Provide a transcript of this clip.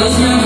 need